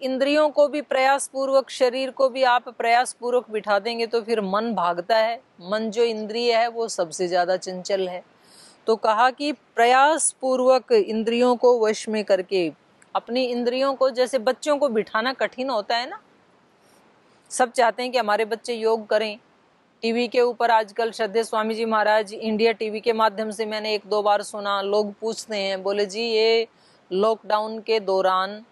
इंद्रियों को भी प्रयास पूर्वक शरीर को भी आप प्रयास पूर्वक बिठा देंगे तो फिर मन भागता है। मन जो इंद्रिय है, वो सबसे ज़्यादा चंचल है। तो कहा कि प्रयास पूर्वक इंद्रियों को वश में करके, अपनी इंद्रियों को जैसे बच्चों को बिठाना कठिन होता है ना? सब चाहते हैं कि हमारे बच्चे योग करें। टीवी के ऊपर आजकल श्रद्धे स्वामी जी महाराज, इंडिया टीवी के माध्यम से मैंने एक दो बार सुना, लोग पूछते हैं, बोले, जी, ये लॉकडाउन के दौरान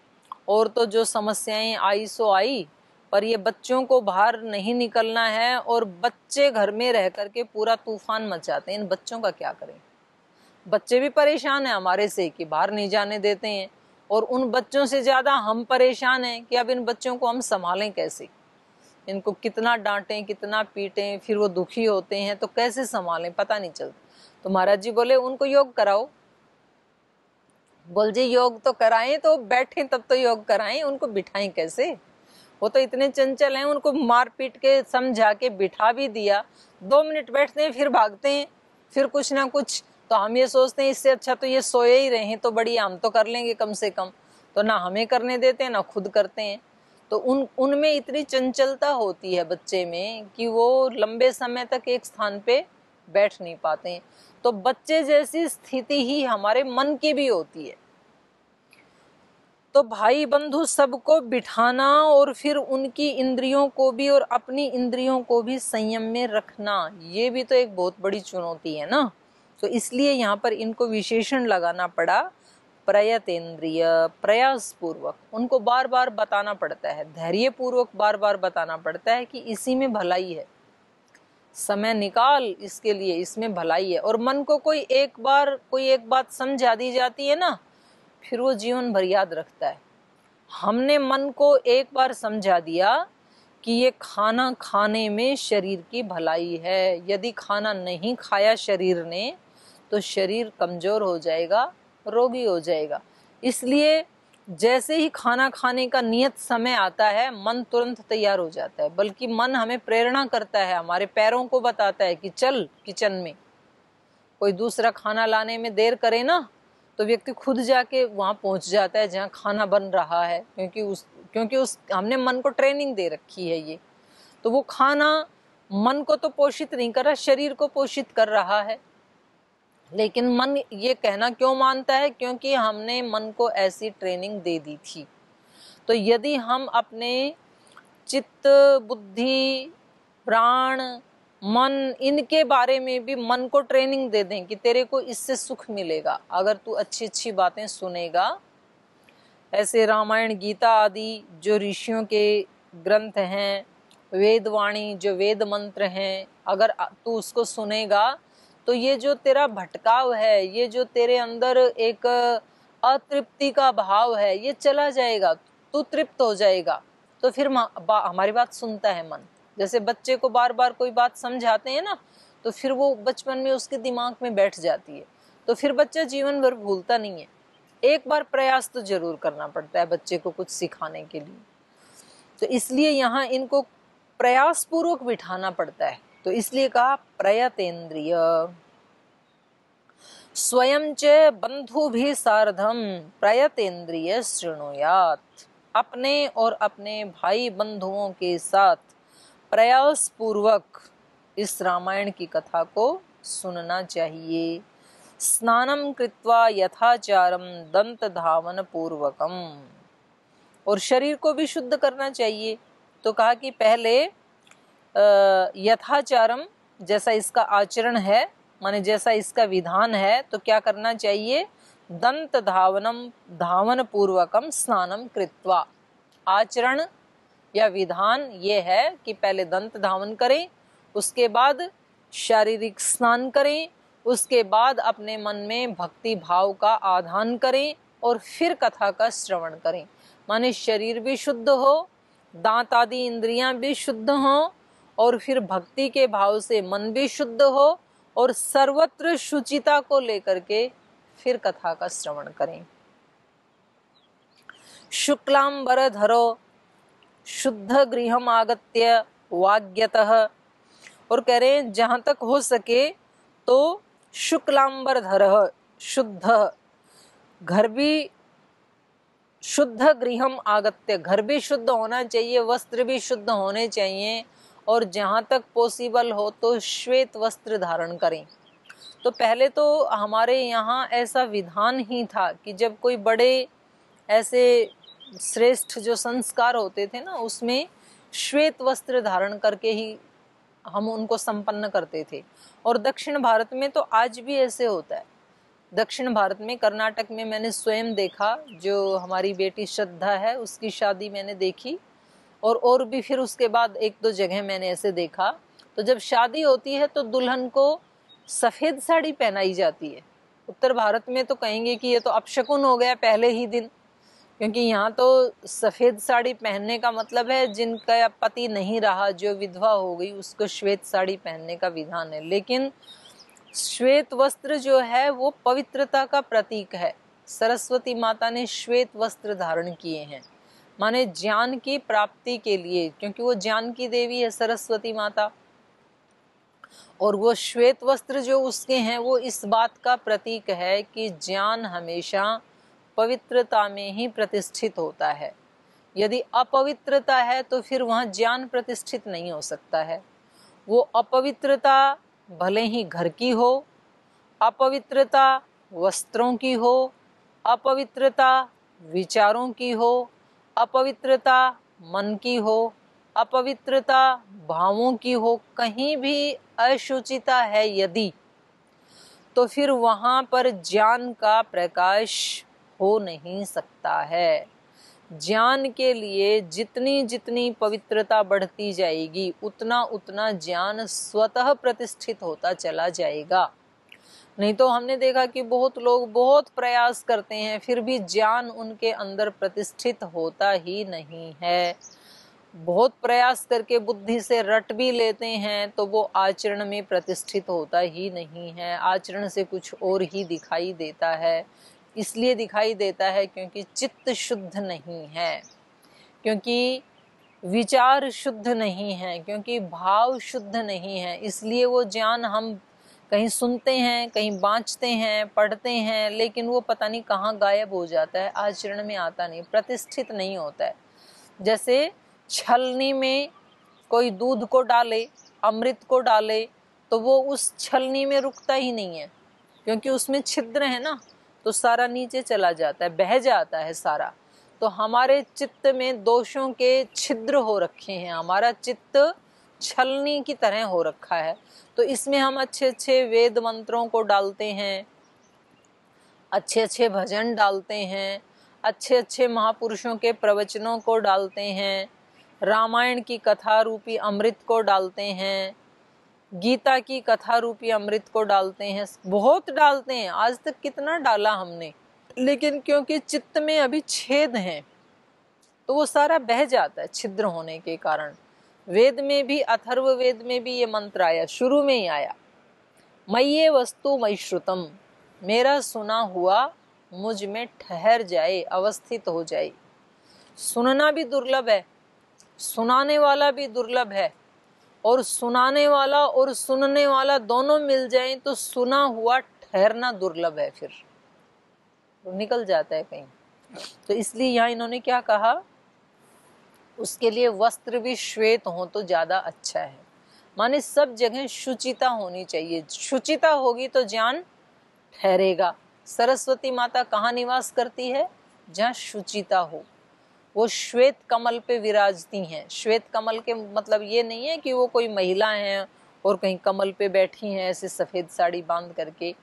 और तो जो समस्याएँ आई सो आई, पर ये बच्चों को बाहर नहीं निकलना है और बच्चे घर में रह करके पूरा तूफ़ान मचाते हैं। इन बच्चों का क्या करें? बच्चे भी परेशान हैं हमारे से कि बाहर नहीं जाने देते हैं और उन बच्चों से ज़्यादा हम परेशान हैं कि अब इन बच्चों को हम संभालें कैसे? इनको कितना डांटें, कितना पीटें, फिर वो दुखी होते हैं तो कैसे संभालें? पता नहीं चलता। तो महाराज जी बोले, उनको योग कराओ। बोल जी योग तो कराएँ तो बैठे, तब तो योग कराएँ, उनको बिठाएँ कैसे? वो तो इतने चंचल हैं, उनको मार पीट के समझा के बिठा भी दिया। दो मिनट बैठते हैं, फिर भागते हैं, फिर कुछ ना कुछ। तो हम ये सोचते हैं, इससे अच्छा तो ये सोए ही रहे तो बड़ी हम तो कर लेंगे कम से कम। तो ना हमें करने देते हैं ना खुद करते हैं। तो उन, उनमें इतनी चंचलता होती है बच्चे में कि वो लंबे समय तक एक स्थान पे बैठ नहीं पाते हैं। तो बच्चे जैसी स्थिति ही हमारे मन की भी होती है। तो भाई बंधु सबको बिठाना और फिर उनकी इंद्रियों को भी और अपनी इंद्रियों को भी संयम में रखना, ये भी तो एक बहुत बड़ी चुनौती है ना। तो इसलिए यहाँ पर इनको विशेषण लगाना पड़ा, प्रयतेंद्रिय प्रयास पूर्वक उनको बार बार बताना पड़ता है धैर्य पूर्वक बार बार बताना पड़ता है कि इसी में भलाई है। समय निकाल इसके लिए, इसमें भलाई है। और मन को कोई एक बार, कोई एक बात समझा दी जाती है ना, फिर वो जीवन भर याद रखता है। हमने मन को एक बार समझा दिया कि ये खाना खाने में शरीर की भलाई है। यदि खाना नहीं खाया शरीर ने तो शरीर कमज़ोर हो जाएगा, रोगी हो जाएगा। इसलिए जैसे ही खाना खाने का नियत समय आता है, मन तुरंत तैयार हो जाता है। बल्कि मन हमें प्रेरणा करता है, हमारे पैरों को बताता है कि चल किचन में। कोई दूसरा खाना लाने में देर करे ना तो व्यक्ति खुद जाके वहाँ पहुँच जाता है, जहाँ खाना बन रहा है। क्योंकि उस क्योंकि उस, हमने मन को ट्रेनिंग दे रखी है ये। तो वो खाना मन को तो पोषित नहीं कर रहा, शरीर को पोषित कर रहा है। लेकिन मन ये कहना क्यों मानता है? क्योंकि हमने मन को ऐसी ट्रेनिंग दे दी थी। तो यदि हम अपने चित्त, बुद्धि, प्राण, मन, इनके बारे में भी मन को ट्रेनिंग दे दें कि तेरे को इससे सुख मिलेगा, अगर तू अच्छी अच्छी बातें सुनेगा। ऐसे रामायण, गीता आदि जो ऋषियों के ग्रंथ हैं, वेदवाणी जो वेद मंत्र हैं, अगर तू उसको सुनेगा तो ये जो तेरा भटकाव है ये जो तेरे अंदर एक अतृप्ति का भाव है ये चला जाएगा तू तृप्त हो जाएगा। तो फिर बा, हमारी बात सुनता है मन। जैसे बच्चे को बार बार कोई बात समझाते हैं ना तो फिर वो बचपन में उसके दिमाग में बैठ जाती है। तो फिर बच्चा जीवन भर भूलता नहीं है। एक बार प्रयास तो ज़रूर करना पड़ता है बच्चे को कुछ सिखाने के लिए। तो इसलिए यहाँ इनको प्रयास पूर्वक बिठाना पड़ता है। तो इसलिए कहा प्रयतेंद्रिय। स्वयं च बंधु भी सार्धम प्रयतेंद्रिय श्रृणुयात अपने और अपने भाई बंधुओं के साथ प्रयास पूर्वक इस रामायण की कथा को सुनना चाहिए। स्नानम कृत्वा यथाचारम दंत धावन पूर्वकम और शरीर को भी शुद्ध करना चाहिए। तो कहा कि पहले यथाचारम जैसा इसका आचरण है, माने जैसा इसका विधान है तो क्या करना चाहिए? दंत धावनम धावन पूर्वकम स्नानम कृत्वा। आचरण या विधान ये है कि पहले दंत धावन करें, उसके बाद शारीरिक स्नान करें, उसके बाद अपने मन में भक्ति भाव का आधान करें और फिर कथा का श्रवण करें। माने शरीर भी शुद्ध हो, दांत आदि इंद्रियाँ भी शुद्ध हों और फिर भक्ति के भाव से मन भी शुद्ध हो और सर्वत्र शुचिता को लेकर के फिर कथा का श्रवण करें। शुक्लांबर धरो, शुद्ध गृह आगत्य वाग्यतः। और कह रहे हैं, जहाँ तक हो सके तो शुक्लांबर धर, शुद्ध। घर भी शुद्ध गृहम आगत्य, घर भी शुद्ध होना चाहिए, वस्त्र भी शुद्ध होने चाहिए और जहाँ तक पॉसिबल हो तो श्वेत वस्त्र धारण करें। तो पहले तो हमारे यहाँ ऐसा विधान ही था कि जब कोई बड़े ऐसे श्रेष्ठ जो संस्कार होते थे ना, उसमें श्वेत वस्त्र धारण करके ही हम उनको संपन्न करते थे। और दक्षिण भारत में तो आज भी ऐसे होता है। दक्षिण भारत में, कर्नाटक में मैंने स्वयं देखा, जो हमारी बेटी श्रद्धा है, उसकी शादी मैंने देखी। और और भी फिर उसके बाद एक दो जगह मैंने ऐसे देखा। तो जब शादी होती है तो दुल्हन को सफ़ेद साड़ी पहनाई जाती है। उत्तर भारत में तो कहेंगे कि ये तो अपशकुन हो गया पहले ही दिन, क्योंकि यहाँ तो सफ़ेद साड़ी पहनने का मतलब है जिनका पति नहीं रहा, जो विधवा हो गई, उसको श्वेत साड़ी पहनने का विधान है। लेकिन श्वेत वस्त्र जो है वो पवित्रता का प्रतीक है। सरस्वती माता ने श्वेत वस्त्र धारण किए हैं। माने ज्ञान की प्राप्ति के लिए, क्योंकि वो ज्ञान की देवी है, सरस्वती माता। और वो श्वेत वस्त्र जो उसके हैं, वो इस बात का प्रतीक है कि ज्ञान हमेशा पवित्रता में ही प्रतिष्ठित होता है। यदि अपवित्रता है तो फिर वहाँ ज्ञान प्रतिष्ठित नहीं हो सकता है। वो अपवित्रता भले ही घर की हो, अपवित्रता वस्त्रों की हो, अपवित्रता विचारों की हो अपवित्रता मन की हो, अपवित्रता भावों की हो, कहीं भी अशुचिता है यदि तो फिर वहाँ पर ज्ञान का प्रकाश हो नहीं सकता है। ज्ञान के लिए जितनी जितनी पवित्रता बढ़ती जाएगी, उतना उतना ज्ञान स्वतः प्रतिष्ठित होता चला जाएगा। नहीं तो हमने देखा कि बहुत लोग बहुत प्रयास करते हैं, फिर भी ज्ञान उनके अंदर प्रतिष्ठित होता ही नहीं है। बहुत प्रयास करके बुद्धि से रट भी लेते हैं तो वो आचरण में प्रतिष्ठित होता ही नहीं है। आचरण से कुछ और ही दिखाई देता है, इसलिए दिखाई देता है क्योंकि चित्त शुद्ध नहीं है, क्योंकि विचार शुद्ध नहीं है, क्योंकि भाव शुद्ध नहीं है, इसलिए वो ज्ञान हम कहीं सुनते हैं, कहीं बाँचते हैं, पढ़ते हैं, लेकिन वो पता नहीं कहाँ गायब हो जाता है आचरण में आता नहीं, प्रतिष्ठित नहीं होता है। जैसे छलनी में कोई दूध को डाले, अमृत को डाले तो वो उस छलनी में रुकता ही नहीं है, क्योंकि उसमें छिद्र है ना तो सारा नीचे चला जाता है, बह जाता है सारा। तो हमारे चित्त में दोषों के छिद्र हो रखे हैं, हमारा चित्त छलनी की तरह हो रखा है। तो इसमें हम अच्छे अच्छे वेद मंत्रों को डालते हैं अच्छे अच्छे भजन डालते हैं अच्छे अच्छे महापुरुषों के प्रवचनों को डालते हैं, रामायण की कथा रूपी अमृत को डालते हैं, गीता की कथा रूपी अमृत को डालते हैं, बहुत डालते हैं, आज तक कितना डाला हमने। लेकिन क्योंकि चित्त में अभी छेद हैं तो वो सारा बह जाता है छिद्र होने के कारण। वेद में भी, अथर्व वेद में भी ये मंत्र आया, शुरू में ही आया। मये वस्तु मई श्रुतम मेरा सुना हुआ मुझमें ठहर जाए, अवस्थित हो जाए। सुनना भी दुर्लभ है, सुनाने वाला भी दुर्लभ है, और सुनाने वाला और सुनने वाला दोनों मिल जाए तो सुना हुआ ठहरना दुर्लभ है फिर। तो निकल जाता है कहीं। तो इसलिए यहाँ इन्होंने क्या कहा? उसके लिए वस्त्र भी श्वेत हो तो ज़्यादा अच्छा है। माने सब जगह शुचिता होनी चाहिए। शुचिता होगी तो ज्ञान ठहरेगा। सरस्वती माता कहाँ निवास करती है? जहाँ शुचिता हो। वो श्वेत कमल पे विराजती हैं। श्वेत कमल के मतलब ये नहीं है कि वो कोई महिला हैं और कहीं कमल पे बैठी हैं, ऐसे सफ़ेद साड़ी बाँध करके।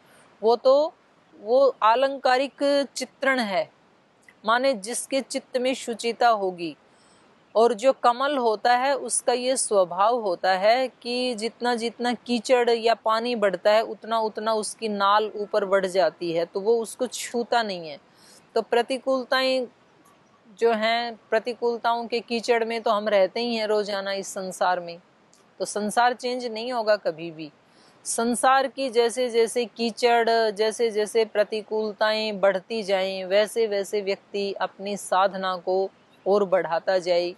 वो तो वो आलंकारिक चित्रण है। माने जिसके चित्त में शुचिता होगी। और जो कमल होता है, उसका ये स्वभाव होता है कि जितना जितना कीचड़ या पानी बढ़ता है, उतना उतना उसकी नाल ऊपर बढ़ जाती है तो वो उसको छूता नहीं है। तो प्रतिकूलताएँ जो हैं, प्रतिकूलताओं के कीचड़ में तो हम रहते ही हैं रोज़ाना इस संसार में। तो संसार चेंज नहीं होगा कभी भी। संसार की जैसे जैसे कीचड़, जैसे जैसे प्रतिकूलताएँ बढ़ती जाएँ, वैसे वैसे व्यक्ति अपनी साधना को और बढ़ाता जाए।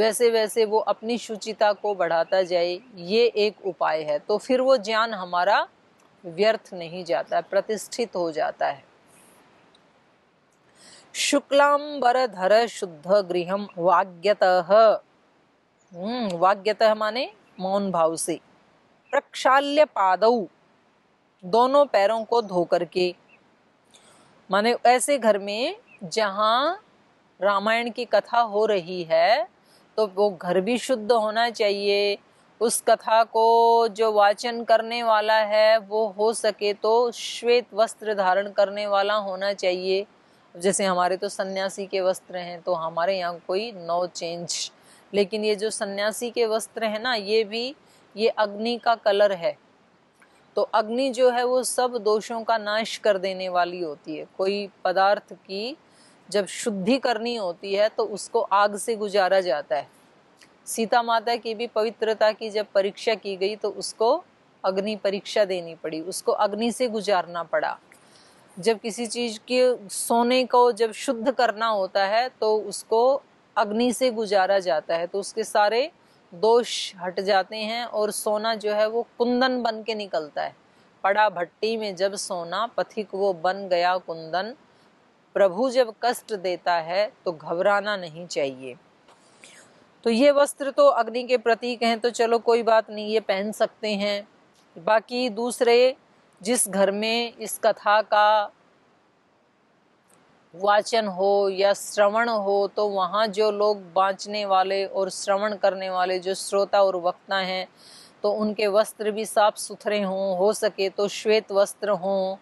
वैसे वैसे वो अपनी शुचिता को बढ़ाता जाए ये एक उपाय है। तो फिर वो ज्ञान हमारा व्यर्थ नहीं जाता प्रतिष्ठित हो जाता है। शुक्लांबरधर शुद्ध गृहम वाग्यत। हम्म, वाग्यत माने मौन भाव से। प्रक्षाल्य पादौ दोनों पैरों को धो करके माने ऐसे घर में जहाँ रामायण की कथा हो रही है तो वो घर भी शुद्ध होना चाहिए। उस कथा को जो वाचन करने वाला है, वो हो सके तो श्वेत वस्त्र धारण करने वाला होना चाहिए। जैसे हमारे तो सन्यासी के वस्त्र हैं तो हमारे यहाँ कोई नो चेंज लेकिन ये जो सन्यासी के वस्त्र हैं ना, ये भी, ये अग्नि का कलर है। तो अग्नि जो है, वो सब दोषों का नाश कर देने वाली होती है। कोई पदार्थ की जब शुद्धि करनी होती है तो उसको आग से गुजारा जाता है। सीता माता की भी पवित्रता की जब परीक्षा की गई तो उसको अग्नि परीक्षा देनी पड़ी। उसको अग्नि से गुजारना पड़ा। जब किसी चीज़ के सोने को जब शुद्ध करना होता है तो उसको अग्नि से गुजारा जाता है। तो उसके सारे दोष हट जाते हैं और सोना जो है, वो कुंदन बन के निकलता है। पड़ा भट्टी में जब सोना, पथिक वो बन गया कुंदन। प्रभु जब कष्ट देता है तो घबराना नहीं चाहिए। तो ये वस्त्र तो अग्नि के प्रतीक हैं तो चलो कोई बात नहीं, ये पहन सकते हैं। बाकी दूसरे, जिस घर में इस कथा का वाचन हो या श्रवण हो तो वहाँ जो लोग बाँचने वाले और श्रवण करने वाले जो श्रोता और वक्ता हैं तो उनके वस्त्र भी साफ़ सुथरे हों, हो सके तो श्वेत वस्त्र हों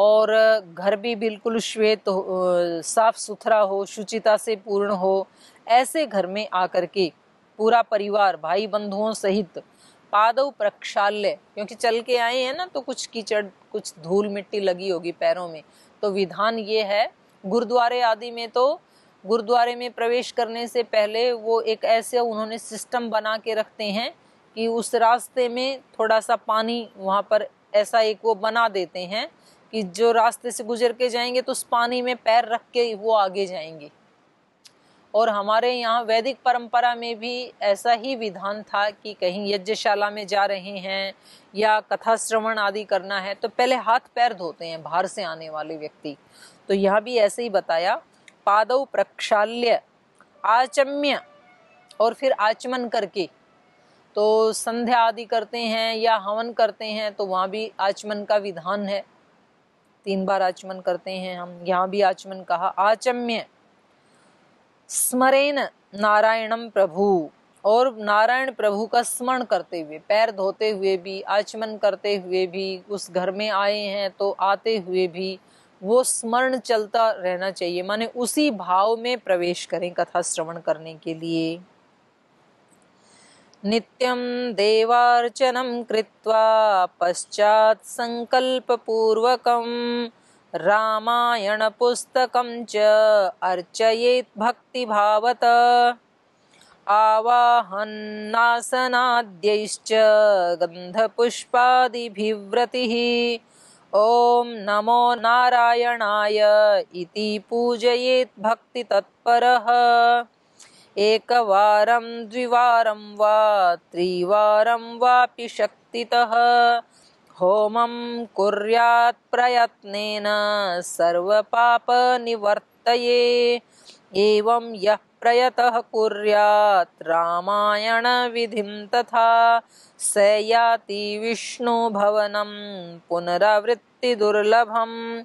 और घर भी बिल्कुल श्वेत हो साफ़ सुथरा हो, शुचिता से पूर्ण हो, ऐसे घर में आकर के पूरा परिवार, भाई बंधुओं सहित पादव प्रक्षाल्य, क्योंकि चल के आए हैं ना तो कुछ कीचड़, कुछ धूल मिट्टी लगी होगी पैरों में तो विधान ये है, गुरुद्वारे आदि में तो गुरुद्वारे में प्रवेश करने से पहले वो एक ऐसे उन्होंने सिस्टम बना के रखते हैं कि उस रास्ते में थोड़ा सा पानी वहाँ पर ऐसा एक वो बना देते हैं कि जो रास्ते से गुजर के जाएँगे तो उस पानी में पैर रख के वो आगे जाएँगे। और हमारे यहाँ वैदिक परंपरा में भी ऐसा ही विधान था कि कहीं यज्ञशाला में जा रहे हैं या कथा श्रवण आदि करना है तो पहले हाथ पैर धोते हैं बाहर से आने वाले व्यक्ति। तो यहाँ भी ऐसे ही बताया पादव प्रक्षाल्य, आचम्य और फिर आचमन करके। तो संध्या आदि करते हैं या हवन करते हैं तो वहाँ भी आचमन का विधान है। तीन बार आचमन करते हैं हम। यहाँ भी आचमन कहा, आचम्य स्मरेन नारायणम प्रभु। और नारायण प्रभु का स्मरण करते हुए, पैर धोते हुए भी, आचमन करते हुए भी, उस घर में आए हैं तो आते हुए भी, वो स्मरण चलता रहना चाहिए। माने उसी भाव में प्रवेश करें कथा श्रवण करने के लिए। नित्यं देवार्चनं कृत्वा पश्चात् सङ्कल्पपूर्वकं रामायणपुस्तकं च अर्चयेत् भक्तिभावत। आवाहन्नासनाद्यैश्च गन्धपुष्पादिभिव्रतिः। ॐ नमो नारायणाय इति पूजयेत् भक्तितत्परः एकवारं, द्विवारं वा, त्रिवारं वापि शक्तितः। होमं कुर्यात् प्रयत्नेन सर्वपापनिवर्तये। एवं यः प्रयतः कुर्यात् रामायणविधिं तथा, स याति विष्णुभवनं पुनरावृत्तिदुर्लभम्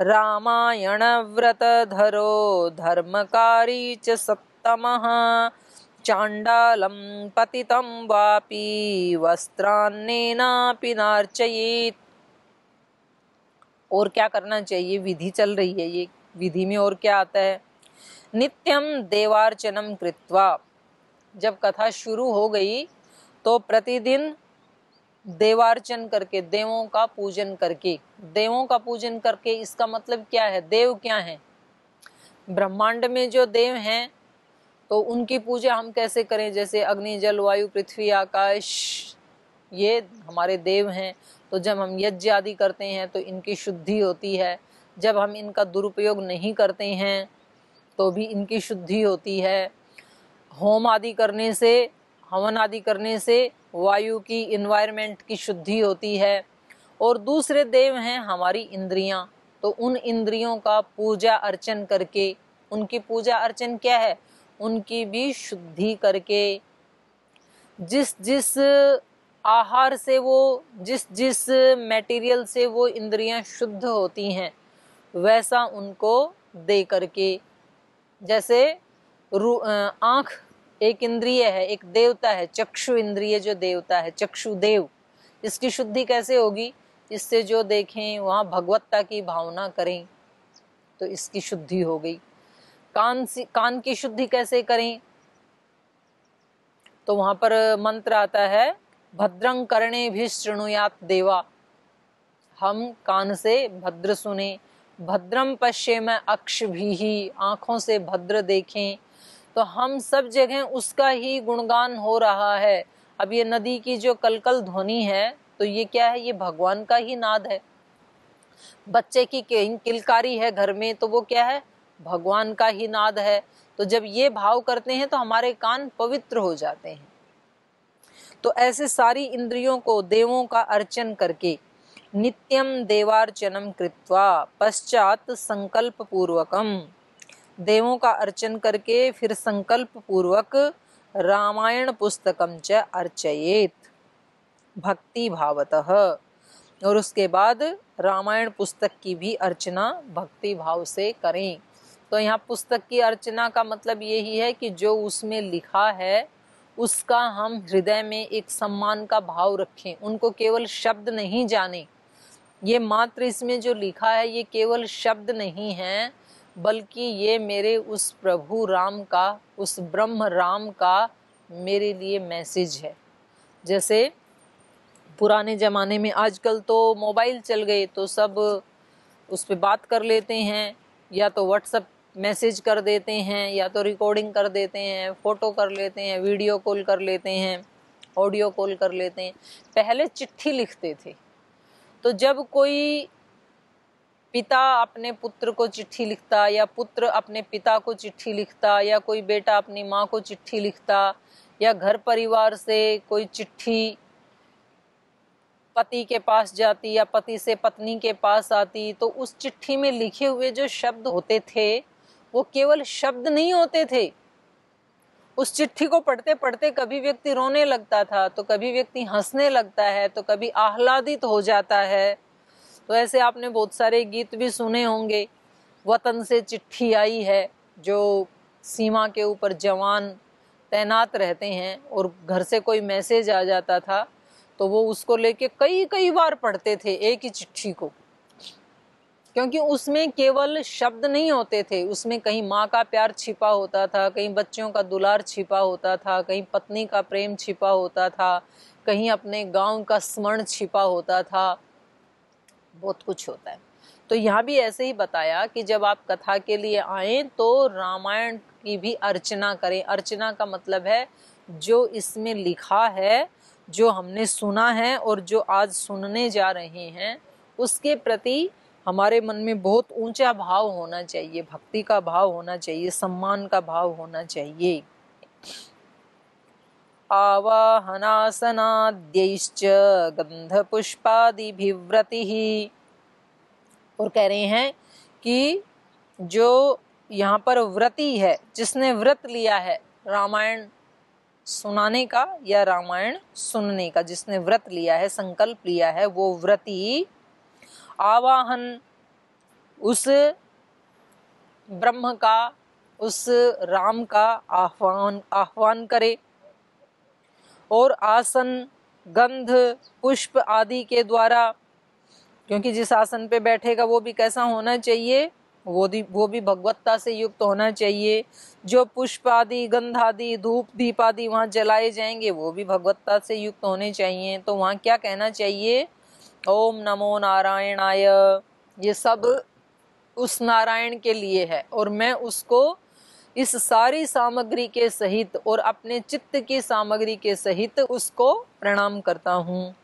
रामायणव्रतधरो, धर्मकारी च सत् तमः। चाण्डालं पतितं वापि वस्त्रान्नेनापि नार्चयेत्। और क्या करना चाहिए? विधि चल रही है ये। विधि में और क्या आता है? नित्यम देवार्चनम कृत्वा। जब कथा शुरू हो गई तो प्रतिदिन देवार्चन करके, देवों का पूजन करके, देवों का पूजन करके इसका मतलब क्या है? देव क्या है? ब्रह्मांड में जो देव हैं तो उनकी पूजा हम कैसे करें? जैसे अग्नि, जल, वायु, पृथ्वी, आकाश, ये हमारे देव हैं। तो जब हम यज्ञ आदि करते हैं तो इनकी शुद्धि होती है। जब हम इनका दुरुपयोग नहीं करते हैं तो भी इनकी शुद्धि होती है। होम आदि करने से, हवन आदि करने से वायु की इन्वायरमेंट की शुद्धि होती है। और दूसरे देव हैं हमारी इंद्रियाँ। तो उन इंद्रियों का पूजा अर्चन करके, उनकी पूजा अर्चन क्या है? उनकी भी शुद्धि करके जिस जिस आहार से वो जिस जिस मटेरियल से वो इंद्रियाँ शुद्ध होती हैं, वैसा उनको दे करके। जैसे आँख एक इंद्रिय है, एक देवता है, चक्षु इंद्रिय जो देवता है, चक्षु देव, इसकी शुद्धि कैसे होगी? इससे जो देखें, वहाँ भगवत्ता की भावना करें तो इसकी शुद्धि हो गई। कान कान की शुद्धि कैसे करें? तो वहाँ पर मंत्र आता है भद्रंग करणे भी श्रृणुयात देवा। हम कान से भद्र सुने भद्रम पश्चे में अक्ष भी ही आँखों से भद्र देखें। तो हम सब जगह उसका ही गुणगान हो रहा है। अब ये नदी की जो कलकल ध्वनि है तो ये क्या है? ये भगवान का ही नाद है। बच्चे की किलकारी है घर में तो वो क्या है? भगवान का ही नाद है तो जब ये भाव करते हैं तो हमारे कान पवित्र हो जाते हैं। तो ऐसे सारी इंद्रियों को, देवों का अर्चन करके नित्यम देवार्चनम कृत्वा पश्चात संकल्प पूर्वकम देवों का अर्चन करके फिर संकल्प पूर्वक रामायण पुस्तकम च अर्चयेत। भक्ति भावतः। और उसके बाद रामायण पुस्तक की भी अर्चना भक्ति भाव से करें। तो यहाँ पुस्तक की अर्चना का मतलब यही है कि जो उसमें लिखा है, उसका हम हृदय में एक सम्मान का भाव रखें। उनको केवल शब्द नहीं जाने। ये मात्र इसमें जो लिखा है, ये केवल शब्द नहीं है, बल्कि ये मेरे उस प्रभु राम का, उस ब्रह्म राम का मेरे लिए मैसेज है। जैसे पुराने ज़माने में आजकल तो मोबाइल चल गए तो सब उस पर बात कर लेते हैं, या तो व्हाट्सअप मैसेज कर देते हैं या तो रिकॉर्डिंग कर देते हैं फ़ोटो कर लेते हैं वीडियो कॉल कर लेते हैं ऑडियो कॉल कर लेते हैं। पहले चिट्ठी लिखते थे। तो जब कोई पिता अपने पुत्र को चिट्ठी लिखता या पुत्र अपने पिता को चिट्ठी लिखता या कोई बेटा अपनी माँ को चिट्ठी लिखता या घर परिवार से कोई चिट्ठी पति के पास जाती या पति से पत्नी के पास आती तो उस चिट्ठी में लिखे हुए जो शब्द होते थे वो केवल शब्द नहीं होते थे। उस चिट्ठी को पढ़ते पढ़ते कभी व्यक्ति रोने लगता था तो कभी व्यक्ति हंसने लगता है तो कभी आह्लादित हो जाता है। तो ऐसे आपने बहुत सारे गीत भी सुने होंगे। वतन से चिट्ठी आई है, जो सीमा के ऊपर जवान तैनात रहते हैं और घर से कोई मैसेज आ जाता था तो वो उसको लेके कई कई बार पढ़ते थे एक ही चिट्ठी को। क्योंकि उसमें केवल शब्द नहीं होते थे। उसमें कहीं माँ का प्यार छिपा होता था, कहीं बच्चों का दुलार छिपा होता था, कहीं पत्नी का प्रेम छिपा होता था, कहीं अपने गाँव का स्मरण छिपा होता था। बहुत कुछ होता है। तो यहाँ भी ऐसे ही बताया कि जब आप कथा के लिए आए तो रामायण की भी अर्चना करें। अर्चना का मतलब है जो इसमें लिखा है, जो हमने सुना है और जो आज सुनने जा रहे हैं, उसके प्रति हमारे मन में बहुत ऊँचा भाव होना चाहिए, भक्ति का भाव होना चाहिए, सम्मान का भाव होना चाहिए। आवाहनासनाद्यश्च गंधपुष्पादिभिव्रति और कह रहे हैं कि जो यहाँ पर व्रति है, जिसने व्रत लिया है, रामायण सुनाने का या रामायण सुनने का, जिसने व्रत लिया है, संकल्प लिया है, वो व्रति आवाहन उस ब्रह्म का, उस राम का आह्वान आह्वान करे। और आसन, गंध, पुष्प आदि के द्वारा, क्योंकि जिस आसन पे बैठेगा वो भी कैसा होना चाहिए, वो भी वो भी भगवत्ता से युक्त होना चाहिए। जो पुष्प आदि, गंध आदि, धूप, दीप आदि वहाँ जलाए जाएँगे, वो भी भगवत्ता से युक्त होने चाहिए। तो वहाँ क्या कहना चाहिए? ओम नमो नारायणाय। ये सब उस नारायण के लिए है और मैं उसको इस सारी सामग्री के सहित और अपने चित्त की सामग्री के सहित उसको प्रणाम करता हूँ।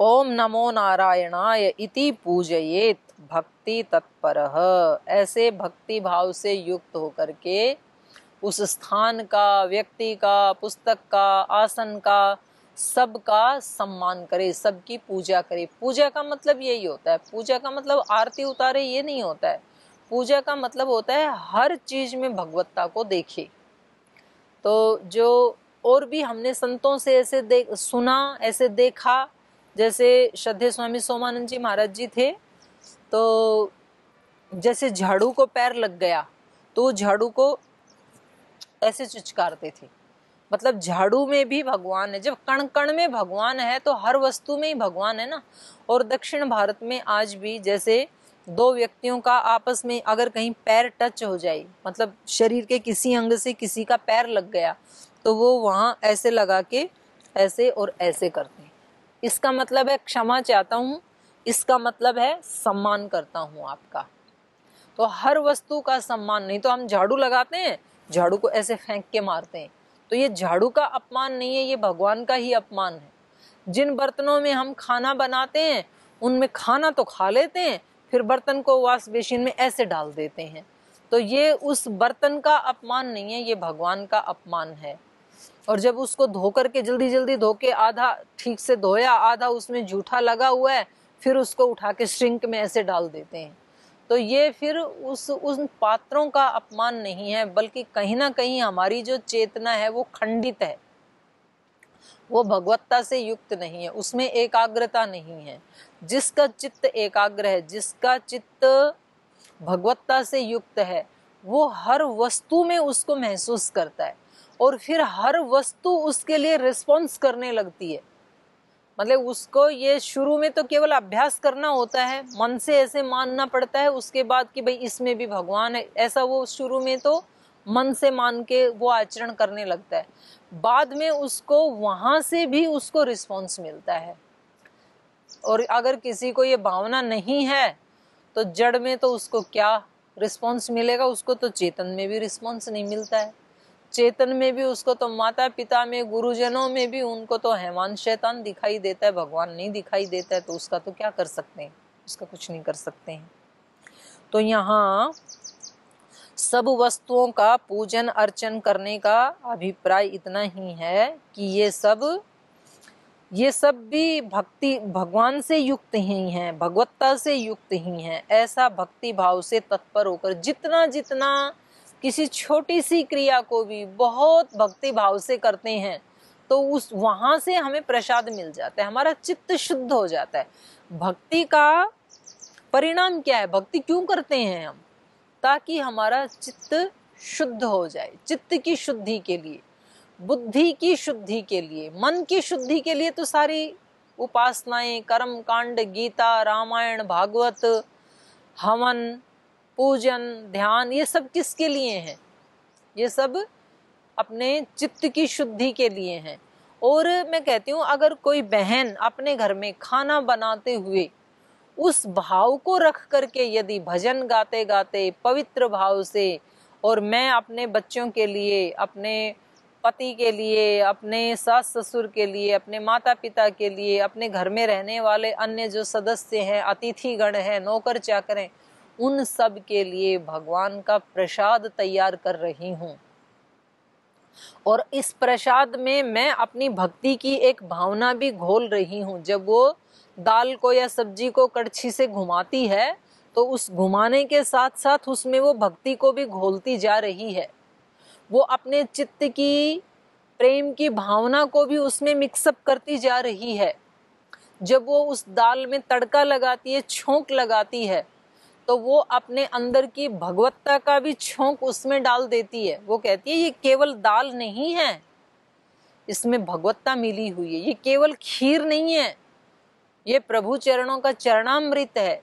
ओम नमो नारायणाय इति पूजयेत भक्ति तत्पर। ऐसे भक्ति भाव से युक्त होकर के उस स्थान का, व्यक्ति का, पुस्तक का, आसन का सबका सम्मान करे, सबकी पूजा करे। पूजा का मतलब यही होता है। पूजा का मतलब आरती उतारे ये नहीं होता है। पूजा का मतलब होता है हर चीज़ में भगवत्ता को देखे। तो जो और भी हमने संतों से ऐसे देख सुना, ऐसे देखा, जैसे श्रद्धे स्वामी सोमानंद जी महाराज जी थे तो जैसे झाड़ू को पैर लग गया तो झाड़ू को ऐसे चुचकारते थे। मतलब झाड़ू में भी भगवान है। जब कण कण में भगवान है तो हर वस्तु में ही भगवान है ना? और दक्षिण भारत में आज भी जैसे दो व्यक्तियों का आपस में अगर कहीं पैर टच हो जाए मतलब शरीर के किसी अंग से किसी का पैर लग गया तो वो वहाँ ऐसे लगा के ऐसे और ऐसे करते हैं। इसका मतलब है, क्षमा चाहता हूँ, इसका मतलब है, सम्मान करता हूँ आपका। तो हर वस्तु का सम्मान, नहीं तो हम झाड़ू लगाते हैं, झाड़ू को ऐसे फेंक के मारते हैं। तो ये झाड़ू का अपमान नहीं है, ये भगवान का ही अपमान है। जिन बर्तनों में हम खाना बनाते हैं, उनमें खाना तो खा लेते हैं, फिर बर्तन को वॉश बेसिन में ऐसे डाल देते हैं। तो ये उस बर्तन का अपमान नहीं है, ये भगवान का अपमान है। और जब उसको धो करके जल्दी जल्दी धो के आधा ठीक से धोया, आधा उसमें जूठा लगा हुआ है, फिर उसको उठा के श्रिंक में ऐसे डाल देते हैं। तो ये फिर उस, उन पात्रों का अपमान नहीं है, बल्कि कहीं ना कहीं हमारी जो चेतना है वो खंडित है। वो भगवत्ता से युक्त नहीं है, उसमें एकाग्रता नहीं है। जिसका चित्त एकाग्र है, जिसका चित्त भगवत्ता से युक्त है, वो हर वस्तु में उसको महसूस करता है। और फिर हर वस्तु उसके लिए रिस्पॉन्स करने लगती है। मतलब उसको ये शुरू में तो केवल अभ्यास करना होता है, मन से ऐसे मानना पड़ता है, उसके बाद कि भाई इसमें भी भगवान है, ऐसा वो शुरू में तो मन से मान के वो आचरण करने लगता है। बाद में उसको वहाँ से भी उसको रिस्पॉन्स मिलता है। और अगर किसी को ये भावना नहीं है तो जड़ में तो उसको क्या रिस्पॉन्स मिलेगा? उसको तो चेतन में भी रिस्पॉन्स नहीं मिलता है। चेतन में भी, उसको तो माता पिता में, गुरुजनों में भी, उनको तो हैवान शैतान दिखाई देता है, भगवान नहीं दिखाई देता है तो उसका तो क्या कर सकते हैं? उसका कुछ नहीं कर सकते हैं। तो यहाँ सब वस्तुओं का पूजन अर्चन करने का अभिप्राय इतना ही है कि ये सब ये सब भी भक्ति, भगवान से युक्त ही हैं, भगवत्ता से युक्त ही हैं। ऐसा भक्ति भाव से तत्पर होकर जितना जितना किसी छोटी सी क्रिया को भी बहुत भक्ति भाव से करते हैं तो उस, वहाँ से हमें प्रसाद मिल जाता है, हमारा चित्त शुद्ध हो जाता है। भक्ति का परिणाम क्या है? भक्ति क्यों करते हैं हम? ताकि हमारा चित्त शुद्ध हो जाए, चित्त की शुद्धि के लिए, बुद्धि की शुद्धि के लिए, मन की शुद्धि के लिए तो सारी उपासनाएँ, कर्म, कांड, गीता, रामायण, भागवत, हवन पूजन, ध्यान, ये सब किसके लिए हैं? ये सब अपने चित्त की शुद्धि के लिए हैं। और मैं कहती हूँ, अगर कोई बहन अपने घर में खाना बनाते हुए उस भाव को रख करके यदि भजन गाते गाते पवित्र भाव से और मैं अपने बच्चों के लिए, अपने पति के लिए, अपने सास ससुर के लिए, अपने माता पिता के लिए, अपने घर में रहने वाले अन्य जो सदस्य हैं अतिथि गण हैं नौकर चाकर हैं उन सब के लिए भगवान का प्रसाद तैयार कर रही हूँ। और इस प्रसाद में मैं अपनी भक्ति की एक भावना भी घोल रही हूँ। जब वो दाल को या सब्ज़ी को कड़छी से घुमाती है तो उस घुमाने के साथ साथ उसमें वो भक्ति को भी घोलती जा रही है। वो अपने चित्त की, प्रेम की भावना को भी उसमें मिक्सअप करती जा रही है। जब वो उस दाल में तड़का लगाती है, छोंक लगाती है तो वो अपने अंदर की भगवत्ता का भी छोंक उसमें डाल देती है। वो कहती है, ये केवल दाल नहीं है, इसमें भगवत्ता मिली हुई है। ये केवल खीर नहीं है, ये प्रभु चरणों का चरणामृत है,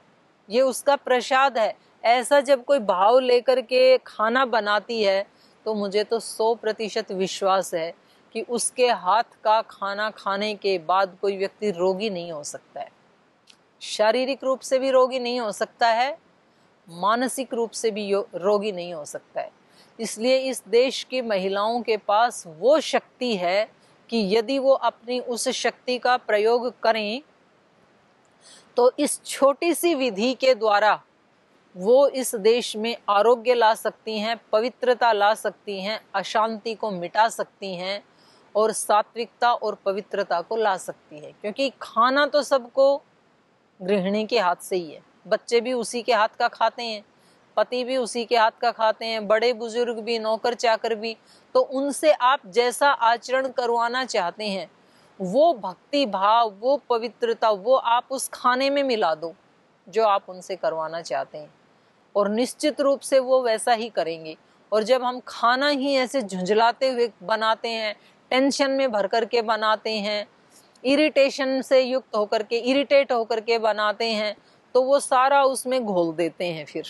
ये उसका प्रसाद है। ऐसा जब कोई भाव लेकर के खाना बनाती है तो मुझे तो सौ प्रतिशत विश्वास है कि उसके हाथ का खाना खाने के बाद कोई व्यक्ति रोगी नहीं हो सकता है। शारीरिक रूप से भी रोगी नहीं हो सकता है मानसिक रूप से भी रोगी नहीं हो सकता है। इसलिए इस देश की महिलाओं के पास वो शक्ति है कि यदि वो अपनी उस शक्ति का प्रयोग करें तो इस छोटी सी विधि के द्वारा वो इस देश में आरोग्य ला सकती हैं, पवित्रता ला सकती हैं, अशांति को मिटा सकती हैं और सात्विकता और पवित्रता को ला सकती है। क्योंकि खाना तो सबको गृहिणी के हाथ से ही है। बच्चे भी उसी के हाथ का खाते हैं, पति भी उसी के हाथ का खाते हैं, बड़े बुज़ुर्ग भी, नौकर चाकर भी। तो उनसे आप जैसा आचरण करवाना चाहते हैं, वो भक्ति भाव, वो पवित्रता, वो आप उस खाने में मिला दो, जो आप उनसे करवाना चाहते हैं। और निश्चित रूप से वो वैसा ही करेंगे। और जब हम खाना ही ऐसे झुंझलाते हुए बनाते हैं, टेंशन में भर करके बनाते हैं, इरिटेशन से युक्त होकर के, इरिटेट होकर के बनाते हैं तो वो सारा उसमें घोल देते हैं फिर।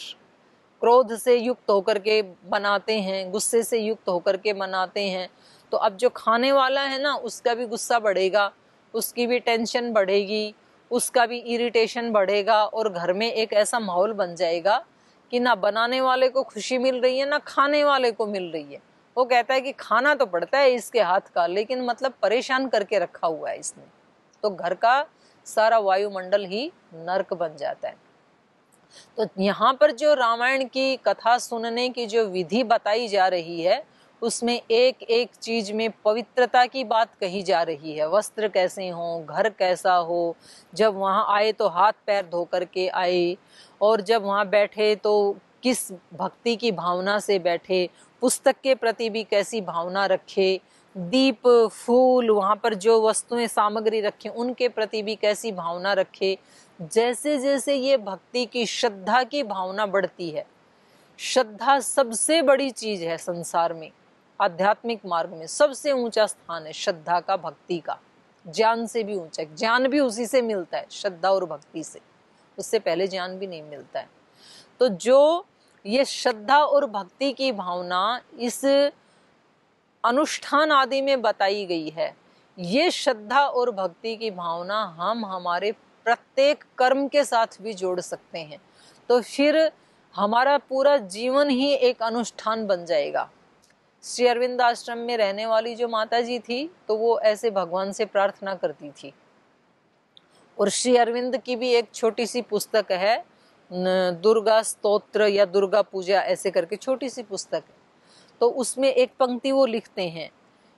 क्रोध से युक्त होकर के बनाते हैं, गुस्से से युक्त होकर के बनाते हैं। तो अब जो खाने वाला है ना, उसका भी गुस्सा बढ़ेगा, उसकी भी टेंशन बढ़ेगी, उसका भी इरिटेशन बढ़ेगा और घर में एक ऐसा माहौल बन जाएगा कि ना बनाने वाले को खुशी मिल रही है, ना खाने वाले को मिल रही है। वो कहता है कि खाना तो पड़ता है इसके हाथ का, लेकिन मतलब परेशान करके रखा हुआ है इसने। तो घर का सारा वायुमंडल ही नरक बन जाता है। तो यहाँ पर जो रामायण की कथा सुनने की जो विधि बताई जा रही है, उसमें एक एक चीज़ में पवित्रता की बात कही जा रही है। वस्त्र कैसे हो, घर कैसा हो, जब वहाँ आए तो हाथ पैर धो करके आए, और जब वहाँ बैठे तो किस भक्ति की भावना से बैठे, पुस्तक के प्रति भी कैसी भावना रखे दीप, फूल, वहाँ पर जो वस्तुएँ, सामग्री रखे, उनके प्रति भी कैसी भावना रखे। जैसे जैसे ये भक्ति की श्रद्धा की भावना बढ़ती है, श्रद्धा सबसे बड़ी चीज़ है संसार में, आध्यात्मिक मार्ग में। सबसे ऊँचा स्थान है श्रद्धा का, भक्ति का। ज्ञान से भी ऊँचा ज्ञान भी उसी से मिलता है, श्रद्धा और भक्ति से। उससे पहले ज्ञान भी नहीं मिलता है। तो जो ये श्रद्धा और भक्ति की भावना इस अनुष्ठान आदि में बताई गई है। ये श्रद्धा और भक्ति की भावना हम हमारे प्रत्येक कर्म के साथ भी जोड़ सकते हैं। तो फिर हमारा पूरा जीवन ही एक अनुष्ठान बन जाएगा। श्री अरविंद आश्रम में रहने वाली जो माता जी थी तो वो ऐसे भगवान से प्रार्थना करती थी। और श्री अरविंद की भी एक छोटी सी पुस्तक है दुर्गा स्तोत्र या दुर्गा पूजा, ऐसे करके छोटी सी पुस्तक तो उसमें एक पंक्ति वो लिखते हैं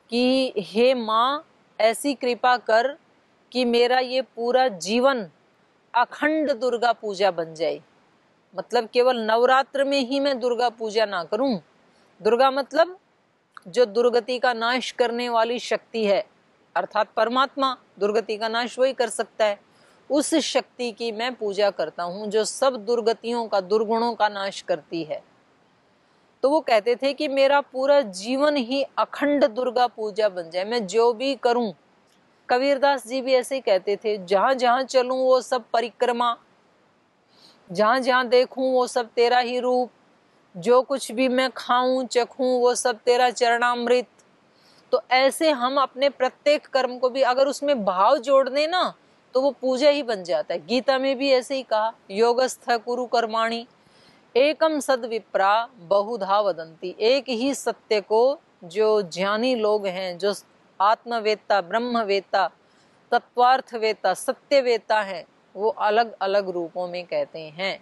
कि, हे माँ, ऐसी कृपा कर कि मेरा ये पूरा जीवन अखंड दुर्गा पूजा बन जाए। मतलब केवल नवरात्र में ही मैं दुर्गा पूजा ना करूँ। दुर्गा मतलब जो दुर्गति का नाश करने वाली शक्ति है, अर्थात परमात्मा दुर्गति का नाश वही कर सकता है। उस शक्ति की मैं पूजा करता हूँ जो सब दुर्गतियों का, दुर्गुणों का नाश करती है। तो वो कहते थे कि मेरा पूरा जीवन ही अखंड दुर्गा पूजा बन जाए, मैं जो भी करूँ। कबीरदास जी भी ऐसे ही कहते थे, जहाँ जहाँ चलूँ वो सब परिक्रमा, जहाँ जहाँ देखूँ वो सब तेरा ही रूप, जो कुछ भी मैं खाऊं, चखूं वो सब तेरा चरणामृत। तो ऐसे हम अपने प्रत्येक कर्म को भी अगर उसमें भाव जोड़ दे ना तो वो पूजा ही बन जाता है। गीता में भी ऐसे ही कहा, योगस्थ कुरु कर्माणी। एकम सद विप्रा बहुधा वदंती। एक ही सत्य को जो ज्ञानी लोग हैं, जो आत्मवेता ब्रह्मवेता तत्वार्थवेता सत्यवेता हैं, वो अलग अलग रूपों में कहते हैं।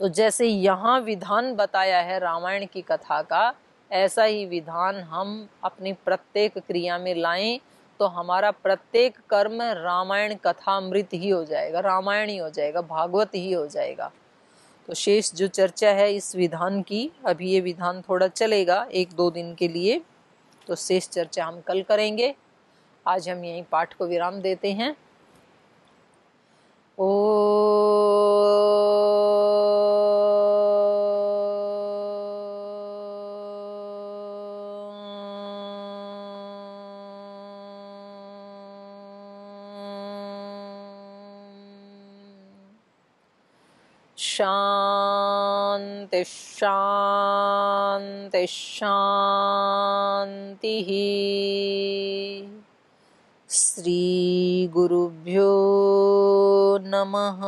तो जैसे यहाँ विधान बताया है रामायण की कथा का, ऐसा ही विधान हम अपनी प्रत्येक क्रिया में लाएँ तो हमारा प्रत्येक कर्म रामायण कथा अमृत ही हो जाएगा, रामायण ही हो जाएगा, भागवत ही हो जाएगा। तो शेष जो चर्चा है इस विधान की अभी ये विधान थोड़ा चलेगा एक दो दिन के लिए तो शेष चर्चा हम कल करेंगे। आज हम यही पाठ को विराम देते हैं। ओ शांति शांति शांति श्री गुरुभ्यो नमः।